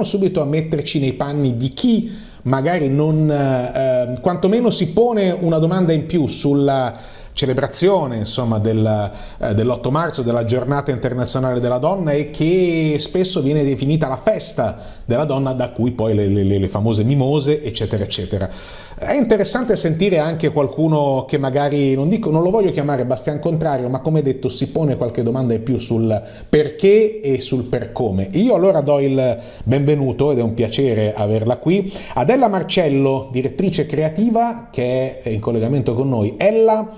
proviamo subito a metterci nei panni di chi magari non, eh, quantomeno si pone una domanda in più sulla celebrazione insomma, del, eh, dell'8 marzo, della giornata internazionale della donna e che spesso viene definita la festa della donna da cui poi le, le, le, famose mimose eccetera eccetera. È interessante sentire anche qualcuno che magari, non, dico, non lo voglio chiamare bastian contrario, ma come detto si pone qualche domanda in più sul perché e sul per come. Io allora do il benvenuto ed è un piacere averla qui. Adella Marcello, direttrice creativa che è in collegamento con noi. Ella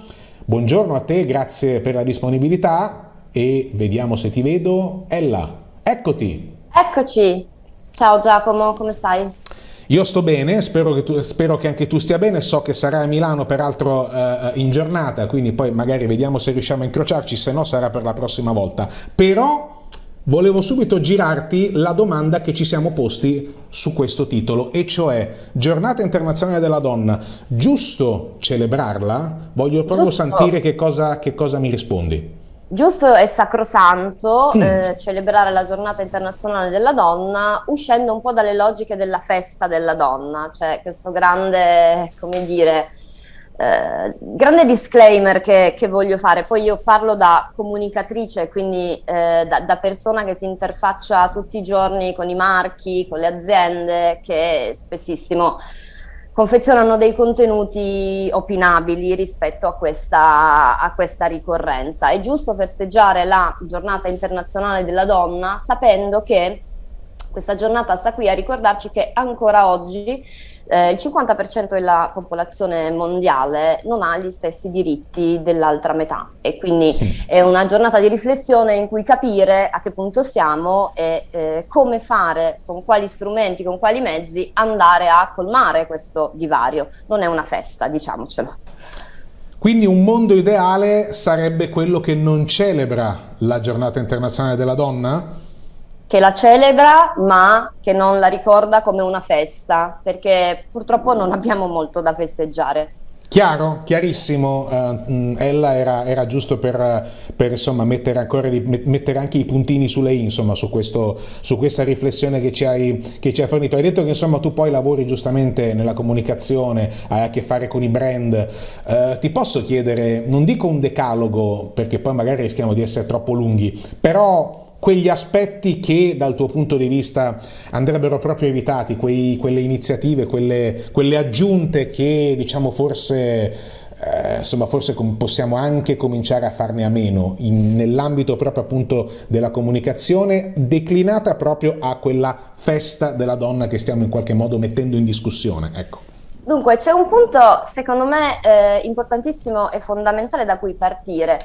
Buongiorno a te, grazie per la disponibilità e vediamo se ti vedo. Ella, eccoti. Eccoci. Ciao Giacomo, come stai? Io sto bene, spero che, tu, spero che, anche tu stia bene, so che sarai a Milano peraltro eh, in giornata, quindi poi magari vediamo se riusciamo a incrociarci, se no sarà per la prossima volta. Però Volevo subito girarti la domanda che ci siamo posti su questo titolo, e cioè Giornata internazionale della donna, giusto celebrarla? Voglio proprio giusto. sentire che cosa, che cosa mi rispondi. Giusto e sacrosanto mm. eh, celebrare la giornata internazionale della donna uscendo un po' dalle logiche della festa della donna, cioè questo grande, come dire, eh, grande disclaimer che, che, voglio fare, poi io parlo da comunicatrice, quindi eh, da, da, persona che si interfaccia tutti i giorni con i marchi, con le aziende che spessissimo confezionano dei contenuti opinabili rispetto a questa, a questa ricorrenza. È giusto festeggiare la giornata internazionale della donna sapendo che questa giornata sta qui a ricordarci che ancora oggi eh, il 50% della popolazione mondiale non ha gli stessi diritti dell'altra metà e quindi sì. è una giornata di riflessione in cui capire a che punto siamo e eh, come fare, con quali strumenti, con quali mezzi andare a colmare questo divario. Non è una festa, diciamocelo. Quindi un mondo ideale sarebbe quello che non celebra la giornata internazionale della donna? Che la celebra ma che non la ricorda come una festa, perché purtroppo non abbiamo molto da festeggiare. Chiaro, chiarissimo, uh, Ella era, era giusto per, per insomma, mettere, ancora, mettere, anche i puntini sulle insomma, su, questo, su, questa riflessione che ci, hai, che ci, hai, fornito. Hai detto che insomma, tu poi lavori giustamente nella comunicazione, hai a che fare con i brand. Uh, ti posso chiedere, non dico un decalogo, perché poi magari rischiamo di essere troppo lunghi, però quegli aspetti che dal tuo punto di vista andrebbero proprio evitati, quei, quelle iniziative, quelle, quelle, aggiunte che diciamo forse, eh, insomma, forse possiamo anche cominciare a farne a meno in, nell'ambito proprio appunto della comunicazione declinata proprio a quella festa della donna che stiamo in qualche modo mettendo in discussione. Ecco. Dunque c'è un punto secondo me eh, importantissimo e fondamentale da cui partire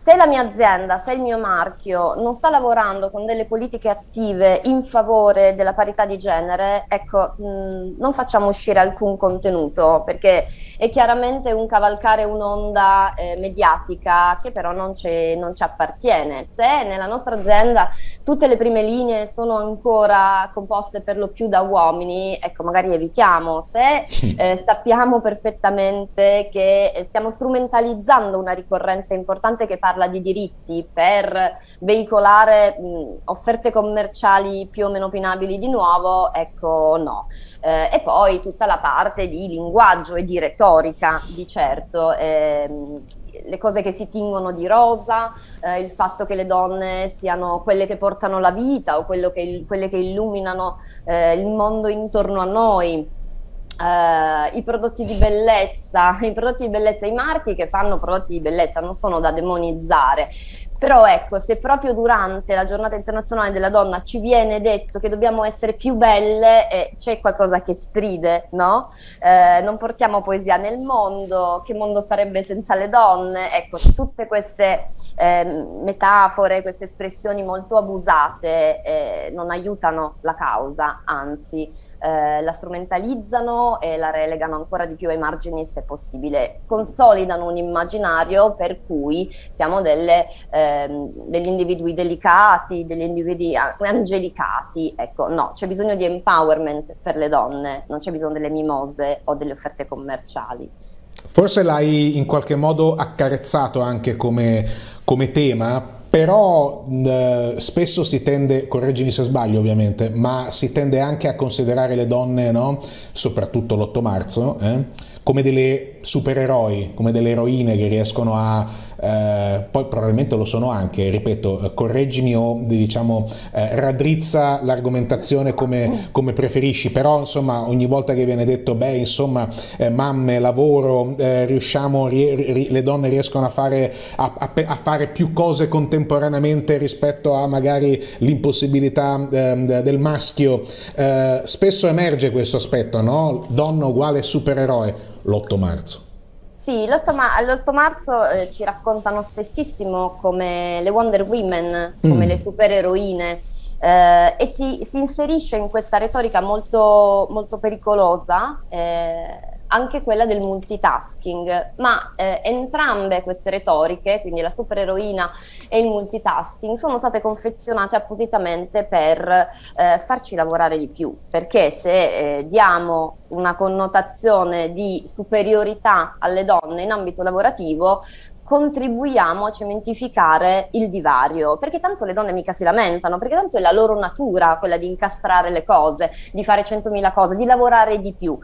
se la mia azienda, se il mio marchio non sta lavorando con delle politiche attive in favore della parità di genere, ecco, mh, non facciamo uscire alcun contenuto perché è chiaramente un cavalcare un'onda eh, mediatica che però non ci, non ci appartiene. Se nella nostra azienda tutte le prime linee sono ancora composte per lo più da uomini, ecco, magari evitiamo. Se eh, sappiamo perfettamente che stiamo strumentalizzando una ricorrenza importante che parla di diritti per veicolare mh, offerte commerciali più o meno opinabili di nuovo, ecco no. Eh, e poi tutta la parte di linguaggio e di retorica, di certo. Ehm, le cose che si tingono di rosa, eh, il fatto che le donne siano quelle che portano la vita o che, quelle che illuminano eh, il mondo intorno a noi. Uh, i prodotti di bellezza, i prodotti di bellezza, i marchi che fanno prodotti di bellezza non sono da demonizzare, però ecco, se proprio durante la giornata internazionale della donna ci viene detto che dobbiamo essere più belle, eh, c'è qualcosa che stride, no? Eh, non portiamo poesia nel mondo, che mondo sarebbe senza le donne? Ecco, tutte queste eh, metafore, queste espressioni molto abusate eh, non aiutano la causa, anzi eh, la strumentalizzano e la relegano ancora di più ai margini se possibile, consolidano un immaginario per cui siamo delle, ehm, degli individui delicati, degli individui angelicati, ecco no, c'è bisogno di empowerment per le donne, non c'è bisogno delle mimose o delle offerte commerciali. Forse l'hai in qualche modo accarezzato anche come, come tema però eh, spesso si tende, correggimi se sbaglio ovviamente, ma si tende anche a considerare le donne, no? soprattutto l'8 marzo, eh? come delle supereroi, come delle eroine che riescono a, eh, poi probabilmente lo sono anche, ripeto, eh, correggimi o diciamo eh, raddrizza l'argomentazione come, come, preferisci, però insomma ogni volta che viene detto, beh insomma eh, mamme, lavoro, eh, riusciamo, ri, ri, le donne riescono a fare, a, a, a fare, più cose contemporaneamente rispetto a magari l'impossibilità ehm, del maschio, eh, spesso emerge questo aspetto, no? Donna uguale supereroe l'8 marzo. Sì, l'8, ma- marzo eh, ci raccontano spessissimo come le Wonder Women, come mm. le supereroine, eh, e si, si, inserisce in questa retorica molto, molto pericolosa. Eh, anche quella del multitasking, ma eh, entrambe queste retoriche, quindi la supereroina e il multitasking, sono state confezionate appositamente per eh, farci lavorare di più, perché se eh, diamo una connotazione di superiorità alle donne in ambito lavorativo, contribuiamo a cementificare il divario, perché tanto le donne mica si lamentano, perché tanto è la loro natura quella di incastrare le cose, di fare centomila cose, di lavorare di più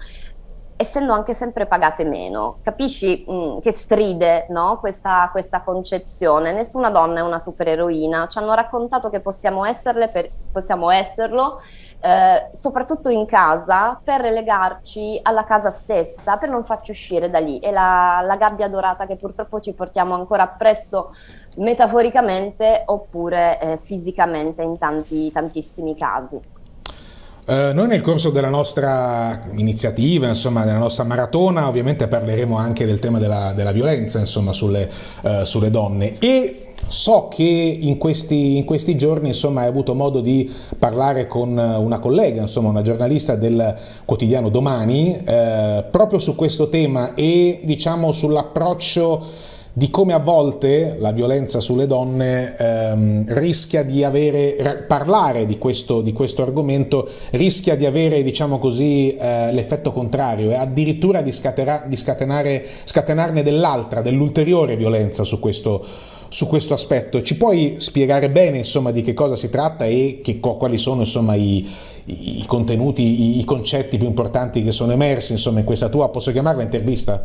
essendo anche sempre pagate meno. Capisci mh, mm, che stride no? questa, questa, concezione? Nessuna donna è una supereroina, ci hanno raccontato che possiamo, per, possiamo esserlo, eh, soprattutto in casa, per relegarci alla casa stessa, per non farci uscire da lì. È la, la gabbia dorata che purtroppo ci portiamo ancora appresso metaforicamente oppure eh, fisicamente in tanti, tantissimi casi. Uh, noi nel corso della nostra iniziativa, insomma, della nostra maratona, ovviamente parleremo anche del tema della, della violenza, insomma, sulle, uh, sulle, donne. E so che in questi, in questi, giorni, insomma, hai avuto modo di parlare con una collega, insomma, una giornalista del quotidiano Domani, uh, proprio su questo tema e, diciamo, sull'approccio di come a volte la violenza sulle donne ehm, rischia di avere, parlare di questo, di questo, argomento rischia di avere, diciamo così, eh, l'effetto contrario e addirittura di, scatera, di scatenarne dell'altra, dell'ulteriore violenza su questo, su questo aspetto. Ci puoi spiegare bene, insomma, di che cosa si tratta e che, quali sono, insomma, i, i contenuti, i, i concetti più importanti che sono emersi, insomma, in questa tua, posso chiamarla intervista?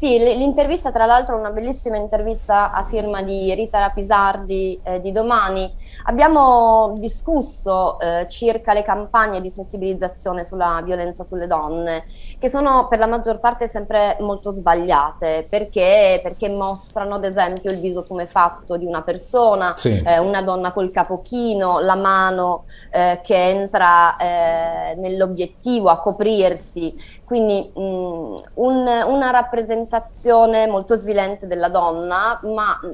Sì, l'intervista tra l'altro è una bellissima intervista a firma di Rita Rapisardi eh, di Domani. Abbiamo discusso eh, circa le campagne di sensibilizzazione sulla violenza sulle donne, che sono per la maggior parte sempre molto sbagliate, perché, perché mostrano ad esempio il viso tumefatto di una persona, sì. eh, una donna col capochino, la mano eh, che entra eh, nell'obiettivo a coprirsi quindi mh, mm, un, una rappresentazione molto svilente della donna, ma mm,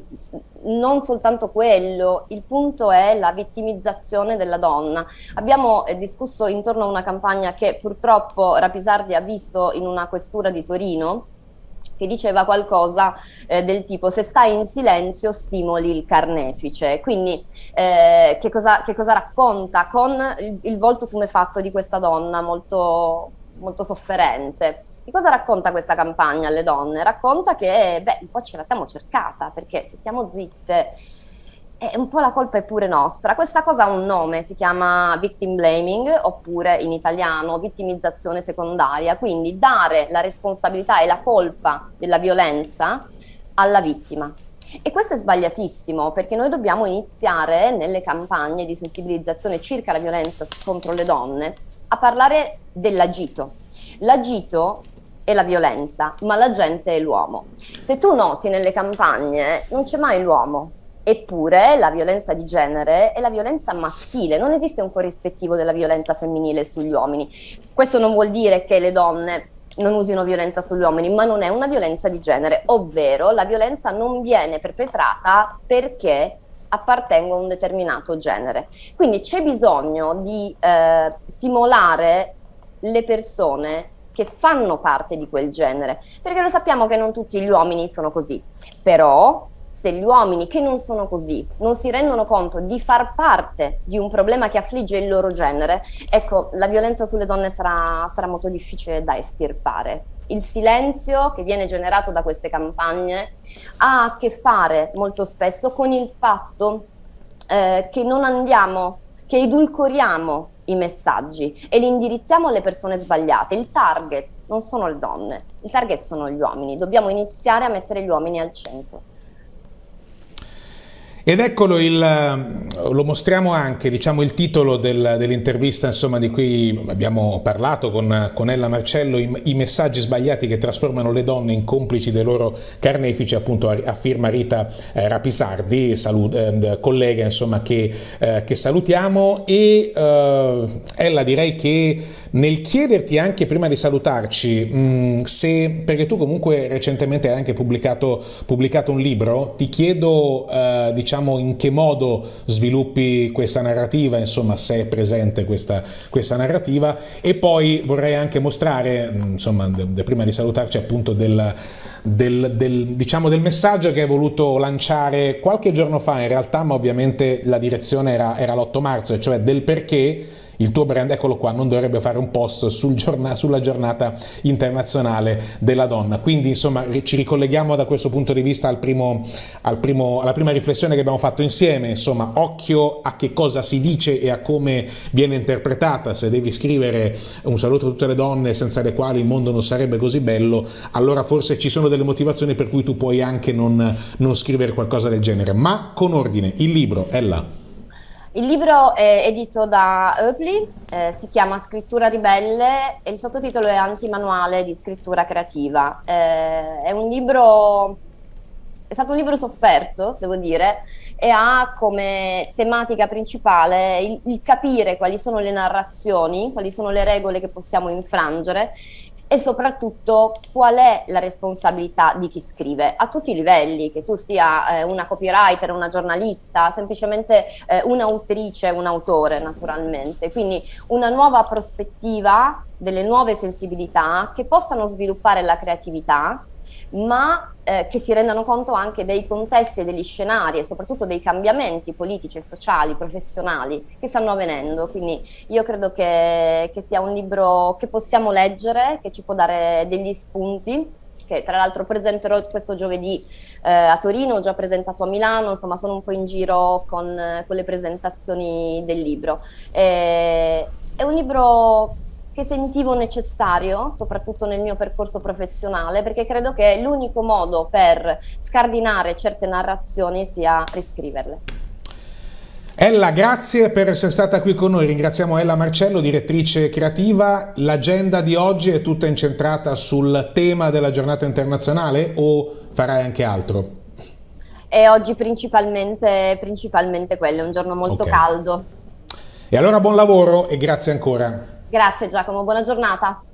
non soltanto quello, il punto è la vittimizzazione della donna. Abbiamo eh, discusso intorno a una campagna che purtroppo Rapisardi ha visto in una questura di Torino, che diceva qualcosa eh, del tipo se stai in silenzio stimoli il carnefice. Quindi eh, che, cosa, che, cosa, racconta con il, il volto tumefatto di questa donna molto molto sofferente. Di cosa racconta questa campagna alle donne? Racconta che, beh, un po' ce la siamo cercata, perché se siamo zitte, eh, un po' la colpa è pure nostra. Questa cosa ha un nome, si chiama victim blaming, oppure in italiano vittimizzazione secondaria, quindi dare la responsabilità e la colpa della violenza alla vittima. E questo è sbagliatissimo perché noi dobbiamo iniziare nelle campagne di sensibilizzazione circa la violenza contro le donne a parlare dell'agito. L'agito è la violenza, ma la gente è l'uomo. Se tu noti nelle campagne non c'è mai l'uomo, eppure la violenza di genere è la violenza maschile, non esiste un corrispettivo della violenza femminile sugli uomini. Questo non vuol dire che le donne non usino violenza sugli uomini, ma non è una violenza di genere, ovvero la violenza non viene perpetrata perché appartengo a un determinato genere. Quindi c'è bisogno di eh, stimolare le persone che fanno parte di quel genere, perché lo sappiamo che non tutti gli uomini sono così, però se gli uomini che non sono così non si rendono conto di far parte di un problema che affligge il loro genere, ecco, la violenza sulle donne sarà, sarà molto difficile da estirpare. Il silenzio che viene generato da queste campagne ha a che fare molto spesso con il fatto eh, che non andiamo, che edulcoriamo i messaggi e li indirizziamo alle persone sbagliate. Il target non sono le donne, il target sono gli uomini. Dobbiamo iniziare a mettere gli uomini al centro. Ed eccolo, il, lo mostriamo anche, diciamo, il titolo del, dell'intervista insomma, di cui abbiamo parlato con, con Ella Marcello, i, i, messaggi sbagliati che trasformano le donne in complici dei loro carnefici, appunto a, a firma Rita eh, Rapisardi, salut, eh, collega insomma, che, eh, che, salutiamo. E eh, Ella direi che nel chiederti anche prima di salutarci, mh, mm, se, perché tu comunque recentemente hai anche pubblicato, pubblicato un libro, ti chiedo eh, diciamo in che modo sviluppi questa narrativa, insomma se è presente questa, questa narrativa. E poi vorrei anche mostrare, mm, insomma de, de prima di salutarci appunto del, del, del, diciamo del messaggio che hai voluto lanciare qualche giorno fa. In realtà, ma ovviamente la direzione era, era l'8 marzo, cioè del perché il tuo brand, eccolo qua, non dovrebbe fare un post sul giorna, sulla giornata internazionale della donna. Quindi insomma ci ricolleghiamo da questo punto di vista al primo, al primo, alla prima riflessione che abbiamo fatto insieme, insomma occhio a che cosa si dice e a come viene interpretata, se devi scrivere un saluto a tutte le donne senza le quali il mondo non sarebbe così bello, allora forse ci sono delle motivazioni per cui tu puoi anche non, non scrivere qualcosa del genere, ma con ordine, il libro è là. Il libro è edito da Eupli, eh, si chiama Scrittura ribelle e il sottotitolo è Antimanuale di scrittura creativa. Eh, è un libro, è stato un libro sofferto, devo dire, e ha come tematica principale il, il capire quali sono le narrazioni, quali sono le regole che possiamo infrangere e soprattutto qual è la responsabilità di chi scrive a tutti i livelli, che tu sia eh, una copywriter, una giornalista, semplicemente eh, un'autrice, un autore naturalmente. Quindi una nuova prospettiva delle nuove sensibilità che possano sviluppare la creatività ma eh, che si rendano conto anche dei contesti e degli scenari e soprattutto dei cambiamenti politici, sociali, professionali che stanno avvenendo. Quindi io credo che, che sia un libro che possiamo leggere, che ci può dare degli spunti che tra l'altro presenterò questo giovedì eh, a Torino, ho già presentato a Milano, insomma sono un po' in giro con, con le presentazioni del libro. Eh, è un libro che sentivo necessario, soprattutto nel mio percorso professionale, perché credo che l'unico modo per scardinare certe narrazioni sia riscriverle. Ella, grazie per essere stata qui con noi. Ringraziamo Ella Marcello, direttrice creativa. L'agenda di oggi è tutta incentrata sul tema della giornata internazionale o farai anche altro? E oggi principalmente, principalmente quello, è un giorno molto okay. caldo. E allora buon lavoro e grazie ancora. Grazie Giacomo, buona giornata.